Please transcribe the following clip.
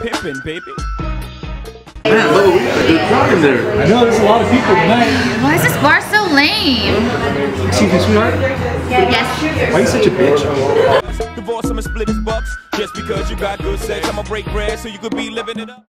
pimping, baby. Man, look, we got a good crowd in there. I know there's a lot of people tonight. Why is this bar so lame? Excuse me, sweetheart. Yes. Why are you such a bitch? Divorce, I'ma split his bucks. Just because you got good sex, I'ma break bread so you could be living it up.